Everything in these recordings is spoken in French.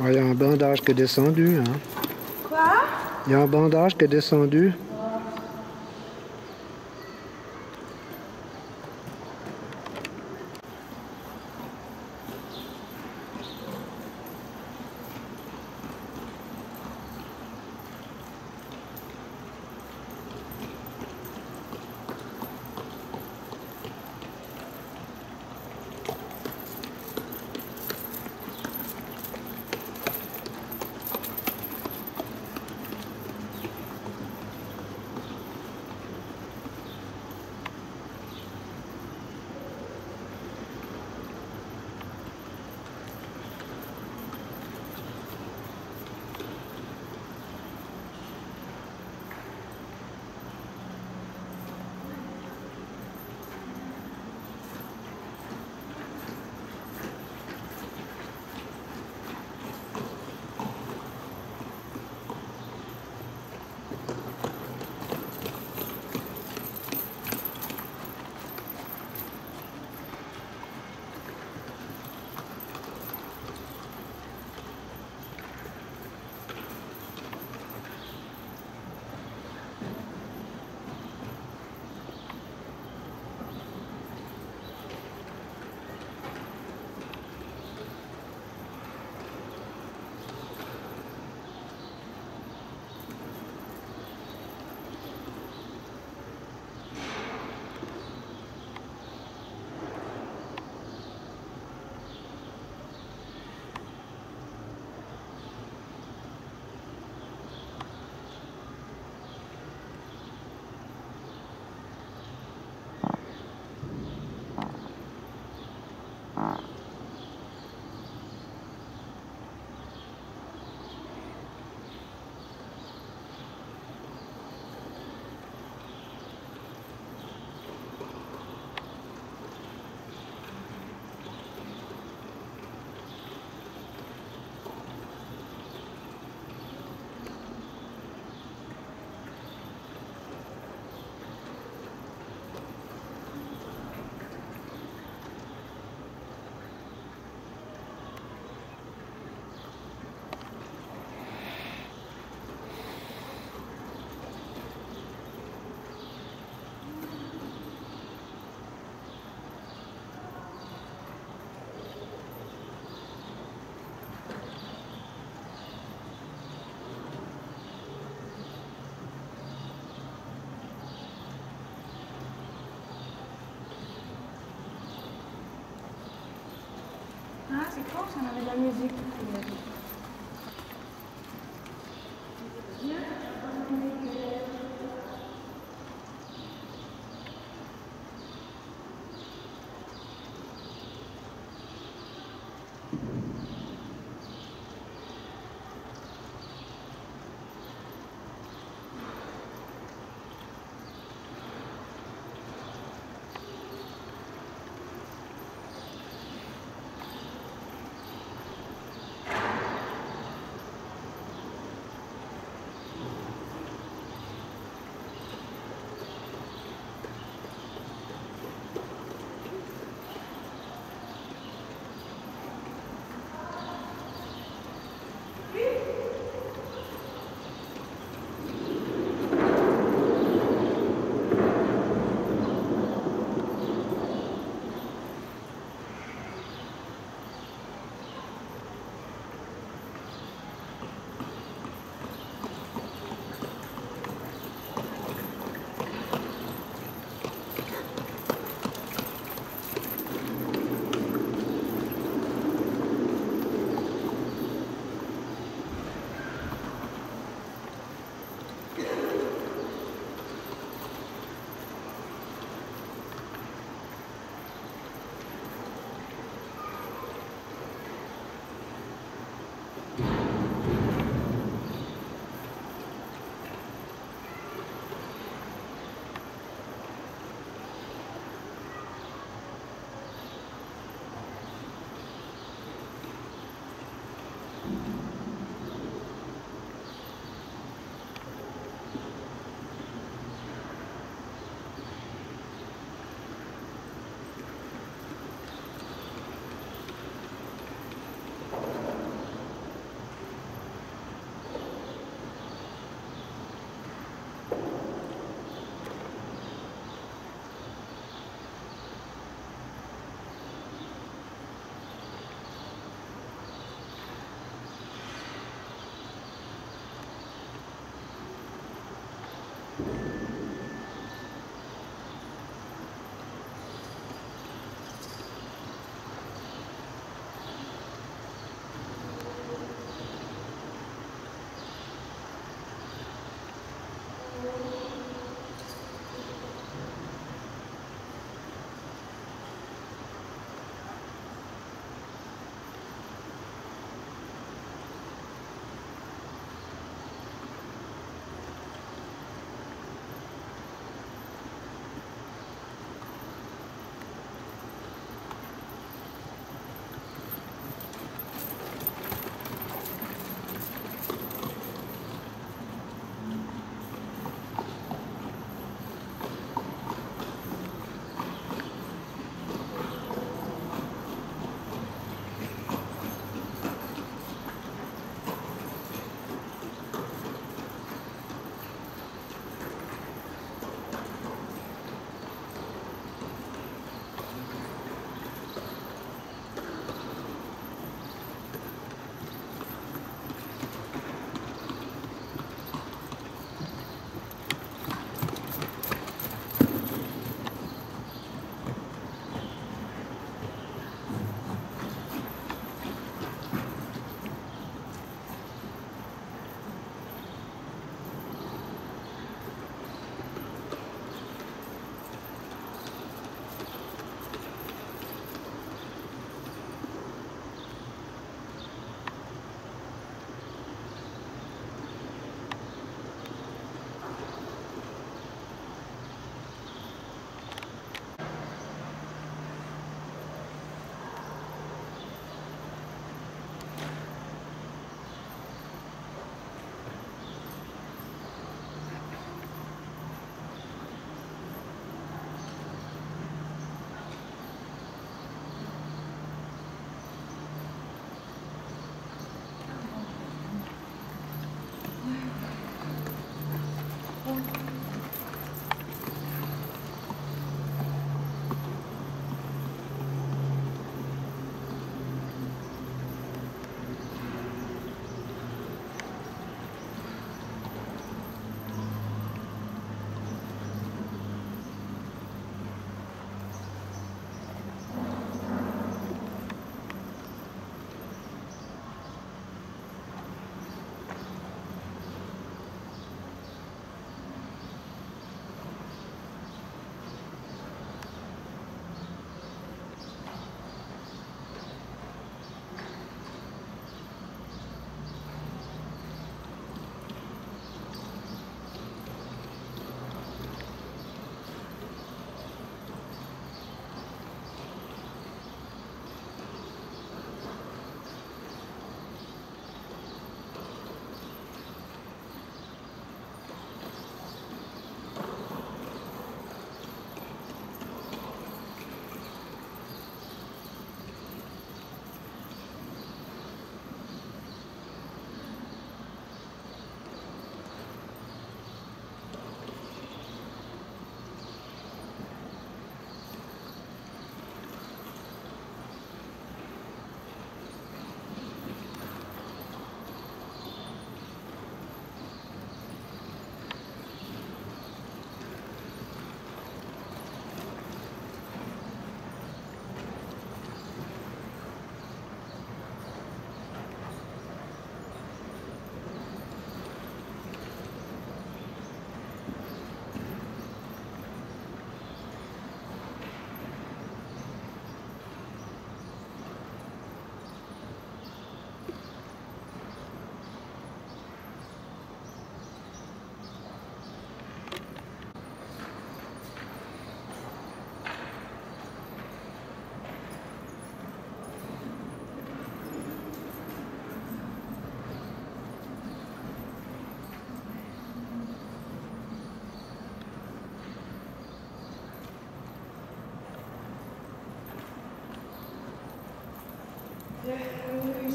Il y a un bandage qui est descendu. Hein. Quoi? Il y a un bandage qui est descendu. Ça, on avait de la musique.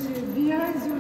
Via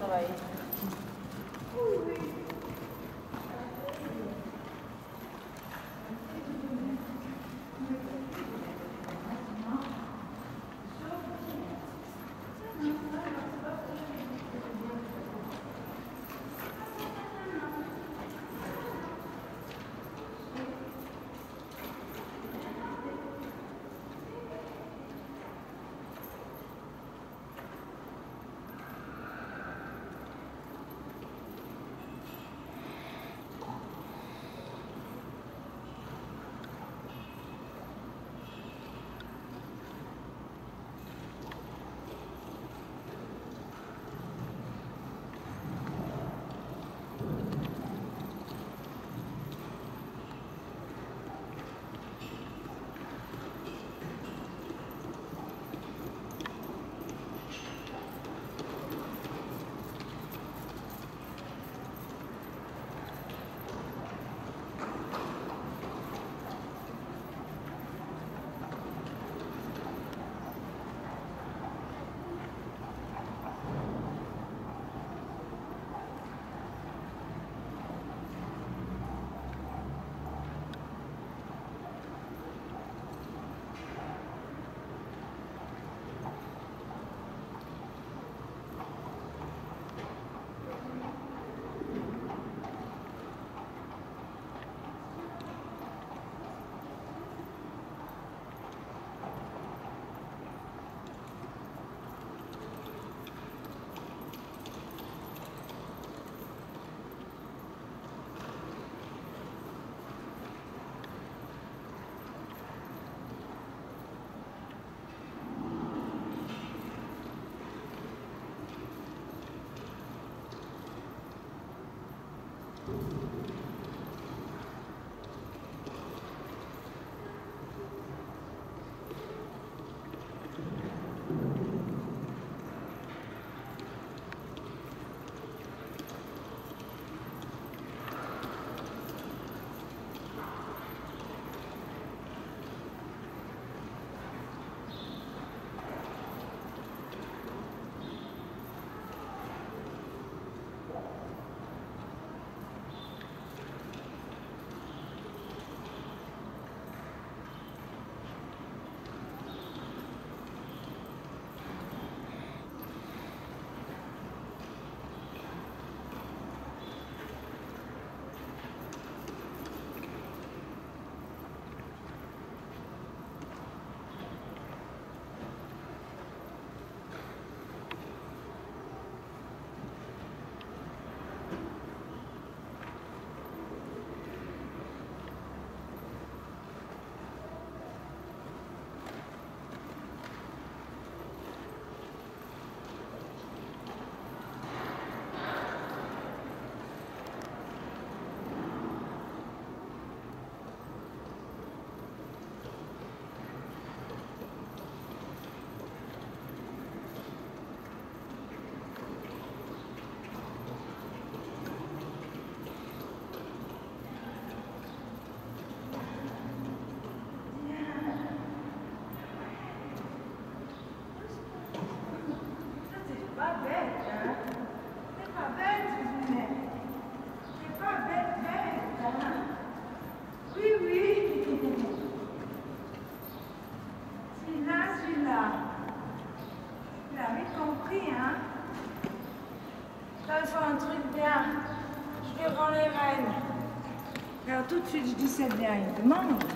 Vai. De suite, je dis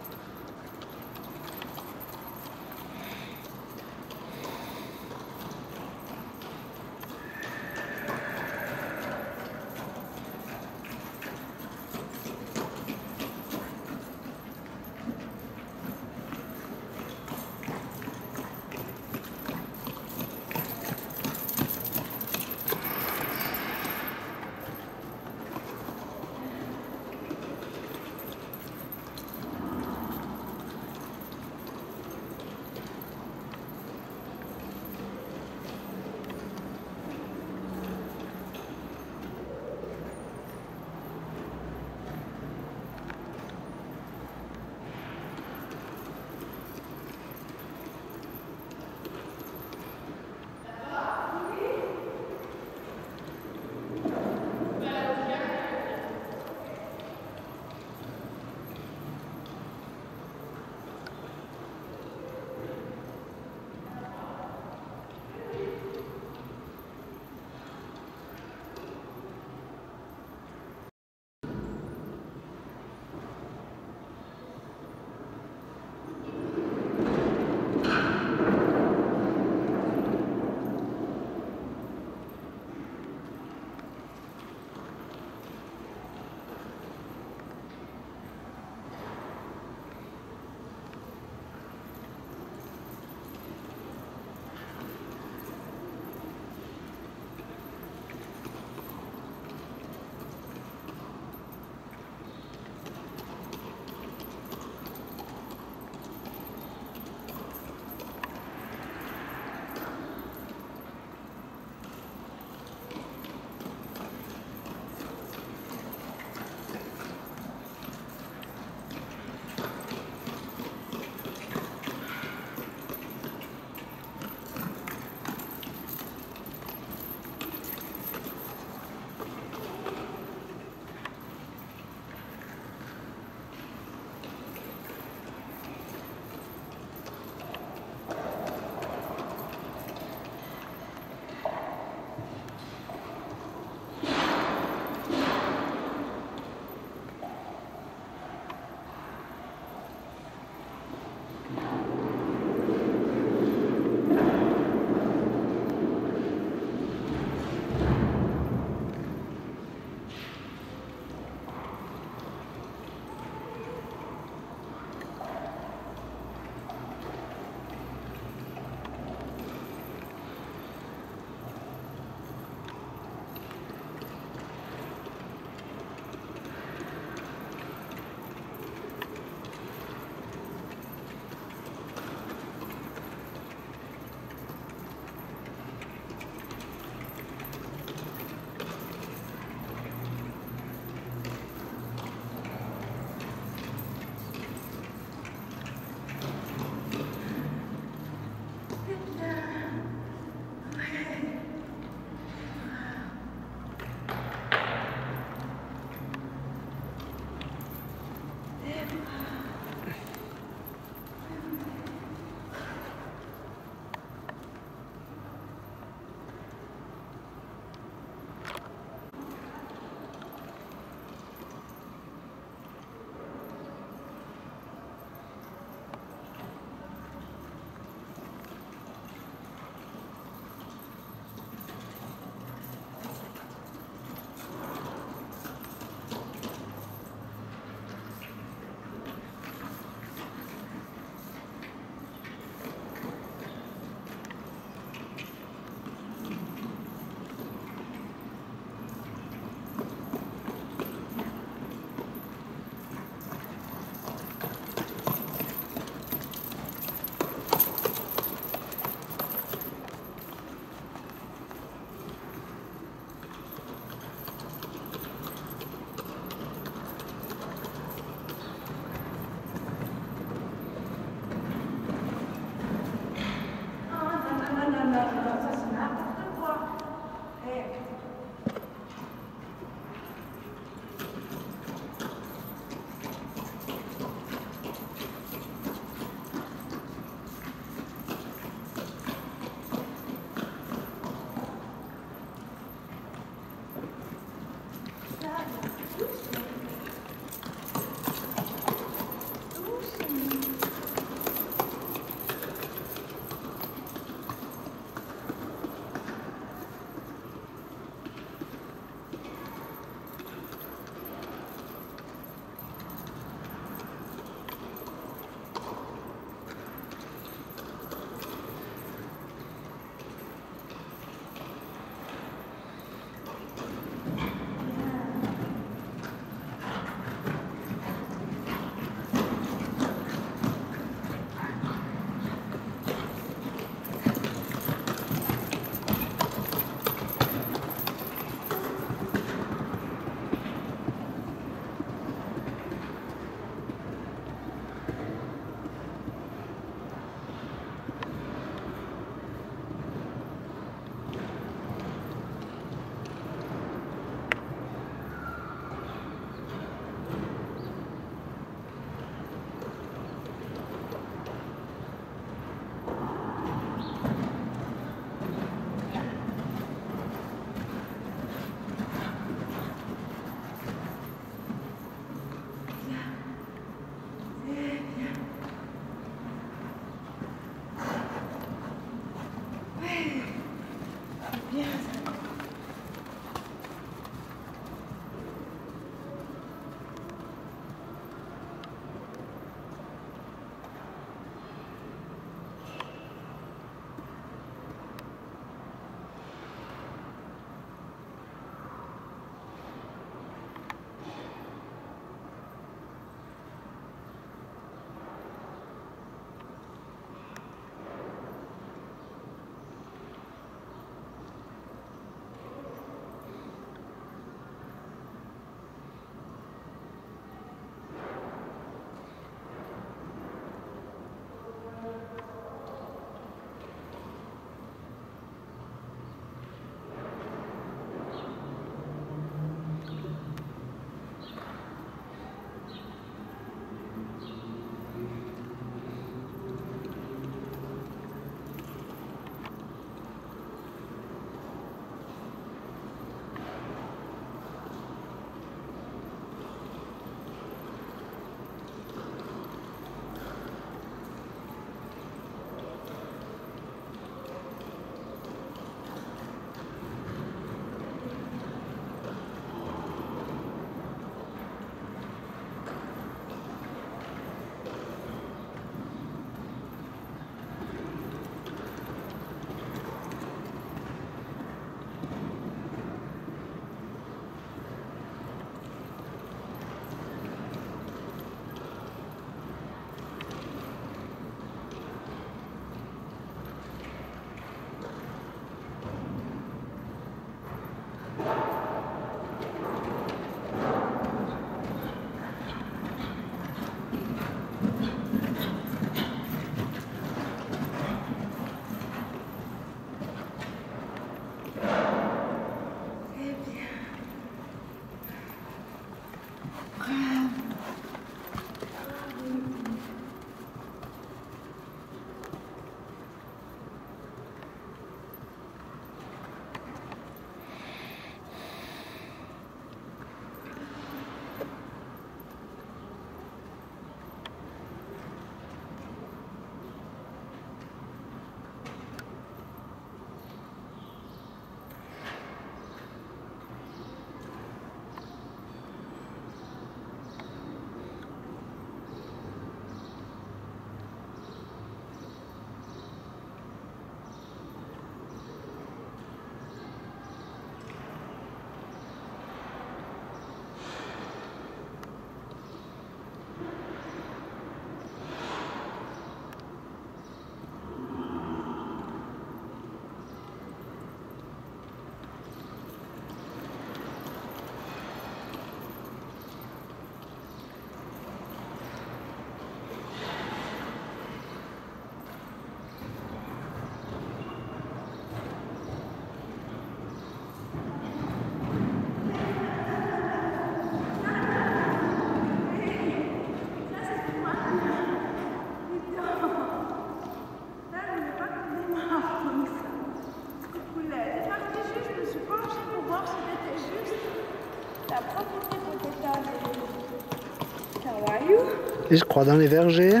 Il se croit dans les vergers.